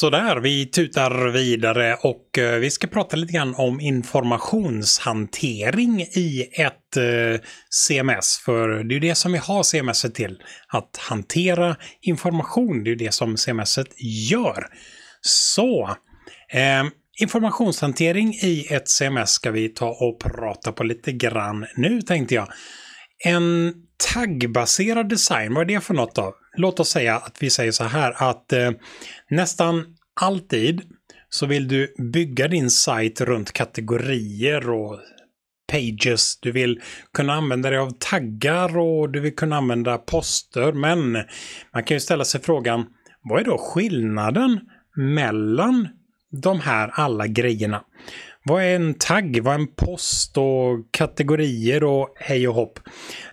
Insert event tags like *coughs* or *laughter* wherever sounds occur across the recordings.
Sådär, vi tutar vidare och eh, vi ska prata lite grann om informationshantering i ett eh, CMS. För det är ju det som vi har CMS till. Att hantera information, det är ju det som CMS gör. Så, eh, informationshantering i ett CMS ska vi ta och prata på lite grann nu tänkte jag. En taggbaserad design, vad är det för något då? Låt oss säga att vi säger så här att eh, nästan alltid så vill du bygga din sajt runt kategorier och pages. Du vill kunna använda dig av taggar och du vill kunna använda poster. Men man kan ju ställa sig frågan, vad är då skillnaden mellan de här alla grejerna? Vad är en tagg? Vad är en post och kategorier och hej och hopp?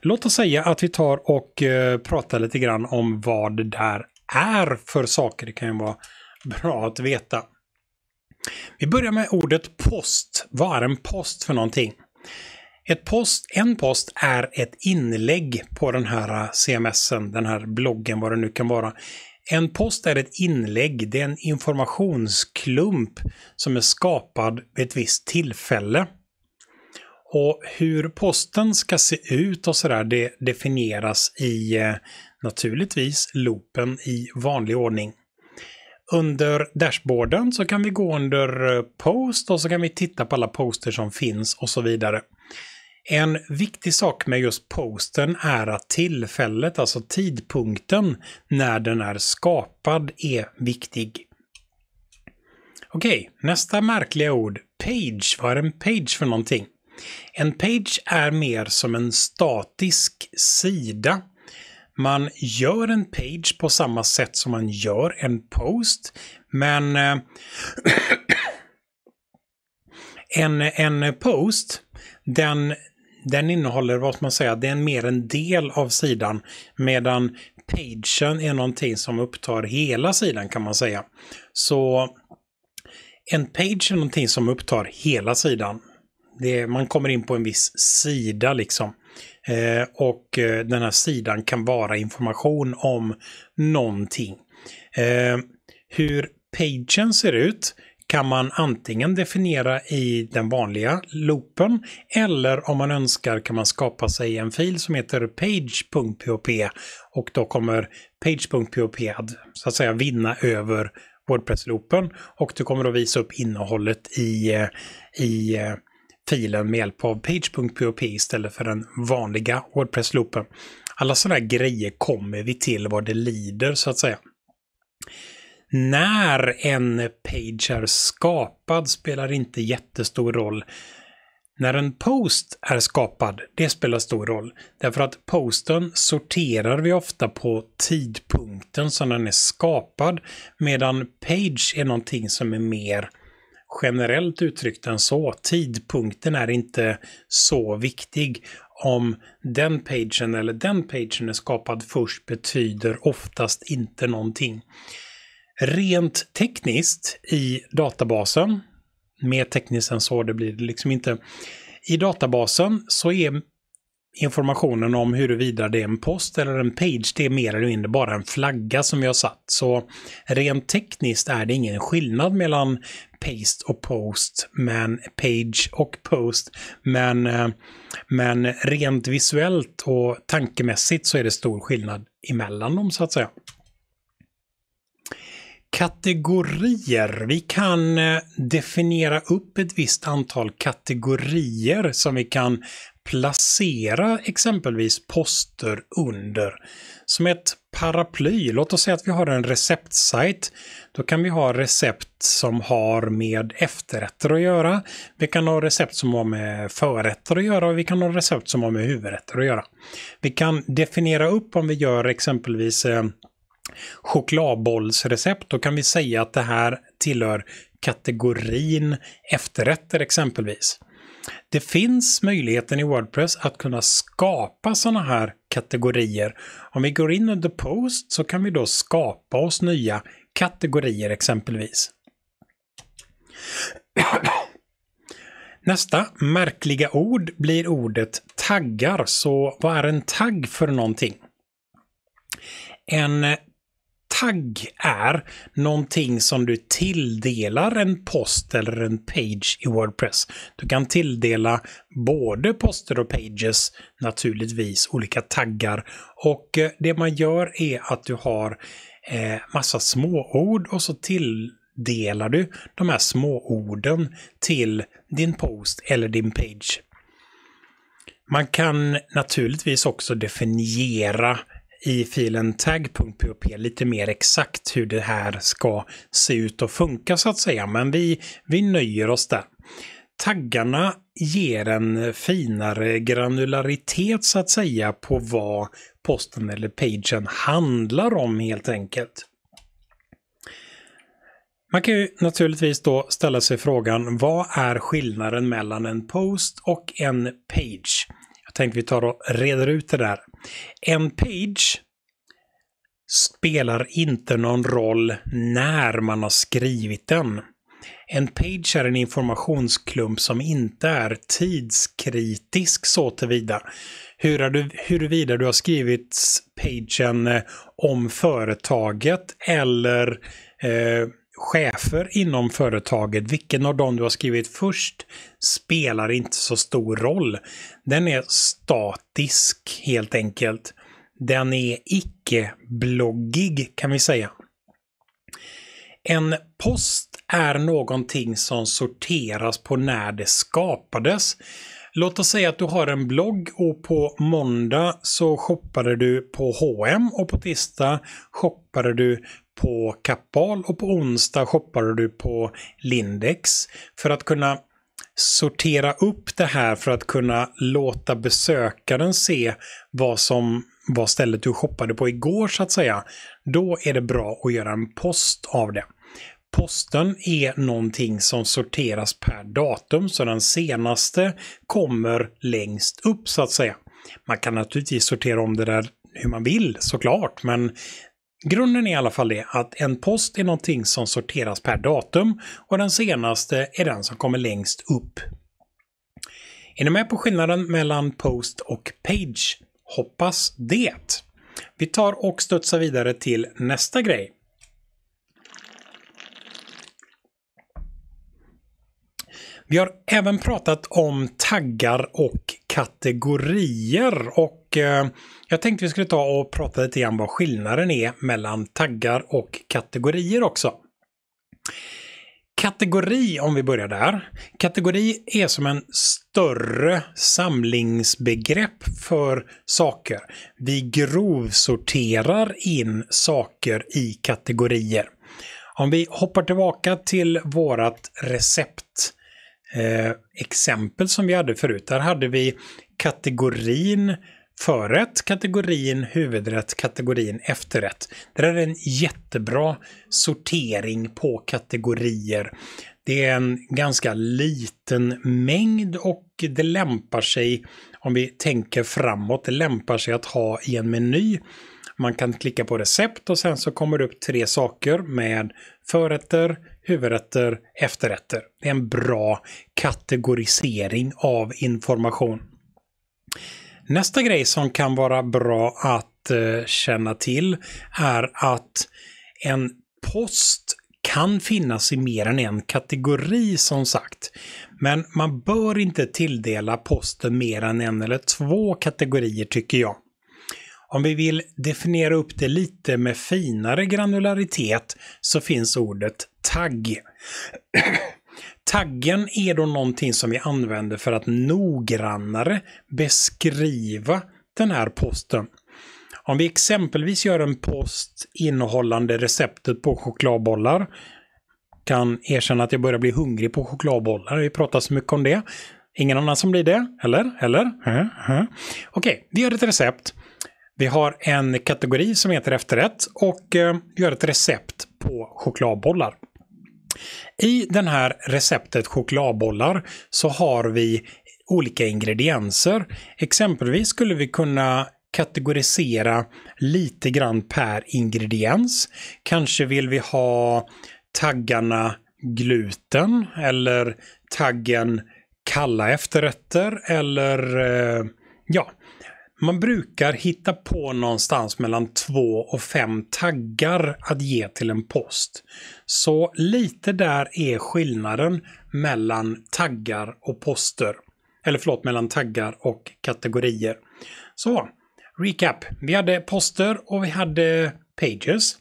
Låt oss säga att vi tar och eh, pratar lite grann om vad det där är för saker. Det kan ju vara bra att veta. Vi börjar med ordet post. Vad är en post för någonting? Ett post, en post är ett inlägg på den här eh, CMSen, den här bloggen, vad det nu kan vara. En post är ett inlägg, det är en informationsklump som är skapad vid ett visst tillfälle. Och hur posten ska se ut och sådär, det definieras i eh, naturligtvis loopen i vanlig ordning. Under dashboarden så kan vi gå under eh, post och så kan vi titta på alla poster som finns och så vidare. En viktig sak med just posten är att tillfället, alltså tidpunkten när den är skapad, är viktig. Okej, nästa märkliga ord. Page. Vad är en page för någonting? En page är mer som en statisk sida. Man gör en page på samma sätt som man gör en post, men eh, *coughs* en, en post, den den innehåller, vad ska man säga, det är mer en del av sidan. Medan pagen är någonting som upptar hela sidan kan man säga. Så en page är någonting som upptar hela sidan. Det, man kommer in på en viss sida liksom. Eh, och eh, den här sidan kan vara information om någonting. Eh, hur pagen ser ut kan man antingen definiera i den vanliga loopen eller om man önskar kan man skapa sig en fil som heter page.php och då kommer page.php att så att säga vinna över Wordpress-loopen och du kommer att visa upp innehållet i, i filen med hjälp av page.php istället för den vanliga Wordpress-loopen. Alla sådana här grejer kommer vi till vad det lider så att säga. När en page är skapad spelar inte jättestor roll. När en post är skapad, det spelar stor roll. Därför att posten sorterar vi ofta på tidpunkten som den är skapad. Medan page är någonting som är mer generellt uttryckt än så. Tidpunkten är inte så viktig. Om den pagen eller den pagen är skapad först betyder oftast inte någonting. Rent tekniskt i databasen, mer tekniskt än så, det blir det liksom inte. I databasen så är informationen om huruvida det är en post eller en page, det är mer eller mindre bara en flagga som vi har satt. Så rent tekniskt är det ingen skillnad mellan paste och post, men page och post. Men, eh, men rent visuellt och tankemässigt så är det stor skillnad emellan dem så att säga. Kategorier. Vi kan eh, definiera upp ett visst antal kategorier som vi kan placera exempelvis poster under. Som ett paraply. Låt oss säga att vi har en receptsajt. Då kan vi ha recept som har med efterrätter att göra. Vi kan ha recept som har med förrätter att göra och vi kan ha recept som har med huvudrätter att göra. Vi kan definiera upp om vi gör exempelvis eh, chokladbollsrecept, då kan vi säga att det här tillhör kategorin efterrätter exempelvis. Det finns möjligheten i Wordpress att kunna skapa sådana här kategorier. Om vi går in under Post så kan vi då skapa oss nya kategorier exempelvis. Nästa märkliga ord blir ordet taggar. Så vad är en tagg för någonting? En tagg är någonting som du tilldelar en post eller en page i Wordpress. Du kan tilldela både poster och pages, naturligtvis, olika taggar. Och eh, det man gör är att du har eh, massa småord och så tilldelar du de här småorden till din post eller din page. Man kan naturligtvis också definiera i filen tag.pop lite mer exakt hur det här ska se ut och funka så att säga, men vi, vi nöjer oss där. Taggarna ger en finare granularitet så att säga på vad posten eller pagen handlar om helt enkelt. Man kan ju naturligtvis då ställa sig frågan vad är skillnaden mellan en post och en page? Jag tänkte vi tar och reder ut det där. En page spelar inte någon roll när man har skrivit den. En page är en informationsklump som inte är tidskritisk så tillvida. Huruvida du har skrivit pagen eh, om företaget eller eh, chefer inom företaget, vilken av dem du har skrivit först, spelar inte så stor roll. Den är statisk helt enkelt. Den är icke-bloggig kan vi säga. En post är någonting som sorteras på när det skapades. Låt oss säga att du har en blogg och på måndag så shoppade du på H&M och på tisdag shoppade du på Kappahl och på onsdag shoppade du på Lindex. För att kunna sortera upp det här för att kunna låta besökaren se vad som var stället du shoppade på igår så att säga. Då är det bra att göra en post av det. Posten är någonting som sorteras per datum så den senaste kommer längst upp så att säga. Man kan naturligtvis sortera om det där hur man vill såklart men Grunden är i alla fall det att en post är någonting som sorteras per datum och den senaste är den som kommer längst upp. Är ni med på skillnaden mellan post och page? Hoppas det. Vi tar och studsar vidare till nästa grej. Vi har även pratat om taggar och kategorier och eh, jag tänkte vi skulle ta och prata lite grann vad skillnaden är mellan taggar och kategorier också. Kategori, om vi börjar där. Kategori är som en större samlingsbegrepp för saker. Vi grovsorterar in saker i kategorier. Om vi hoppar tillbaka till vårat recept eh, exempel som vi hade förut. Där hade vi kategorin förrätt, kategorin huvudrätt, kategorin efterrätt. Det är en jättebra sortering på kategorier. Det är en ganska liten mängd och det lämpar sig, om vi tänker framåt, det lämpar sig att ha i en meny. Man kan klicka på recept och sen så kommer det upp tre saker med förrätter, huvudrätter, efterrätter. Det är en bra kategorisering av information. Nästa grej som kan vara bra att eh, känna till är att en post kan finnas i mer än en kategori som sagt. Men man bör inte tilldela posten mer än en eller två kategorier tycker jag. Om vi vill definiera upp det lite med finare granularitet så finns ordet tagg. Taggen är då någonting som vi använder för att noggrannare beskriva den här posten. Om vi exempelvis gör en post innehållande receptet på chokladbollar kan erkänna att jag börjar bli hungrig på chokladbollar. Vi pratar så mycket om det. Ingen annan som blir det? Eller? Eller? Okej, okay, vi gör ett recept. Vi har en kategori som heter efterrätt och eh, vi gör ett recept på chokladbollar. I den här receptet chokladbollar så har vi olika ingredienser. Exempelvis skulle vi kunna kategorisera lite grann per ingrediens. Kanske vill vi ha taggarna gluten eller taggen kalla efterrätter eller eh, ja, man brukar hitta på någonstans mellan två och fem taggar att ge till en post. Så lite där är skillnaden mellan taggar och poster. Eller förlåt, mellan taggar och kategorier. Så, recap. Vi hade poster och vi hade pages.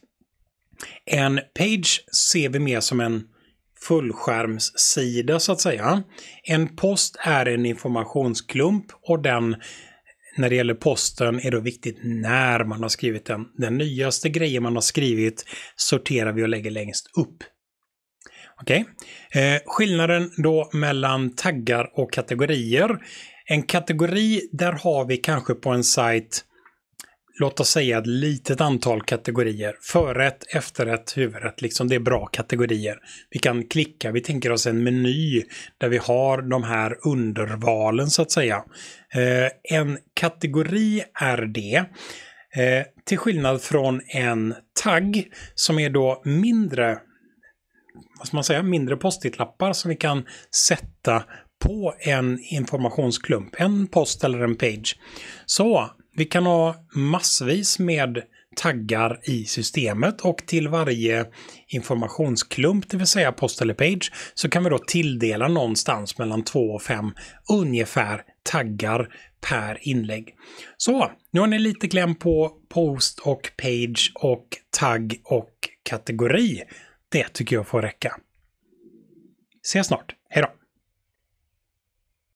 En page ser vi mer som en fullskärmssida så att säga. En post är en informationsklump och den när det gäller posten är det viktigt när man har skrivit den. Den nyaste grejen man har skrivit sorterar vi och lägger längst upp. Okej. Okay. Eh, skillnaden då mellan taggar och kategorier. En kategori, där har vi kanske på en sajt låt oss säga ett litet antal kategorier. Förrätt, efterrätt, huvudrätt. Liksom det är bra kategorier. Vi kan klicka, vi tänker oss en meny där vi har de här undervalen så att säga. Eh, en kategori är det. Eh, till skillnad från en tagg som är då mindre vad ska man säga, mindre post-it-lappar som vi kan sätta på en informationsklump, en post eller en page. Så vi kan ha massvis med taggar i systemet och till varje informationsklump, det vill säga post eller page, så kan vi då tilldela någonstans mellan 2 och 5 ungefär taggar per inlägg. Så, nu har ni lite kläm på post och page och tagg och kategori. Det tycker jag får räcka. Ses snart. Hej då!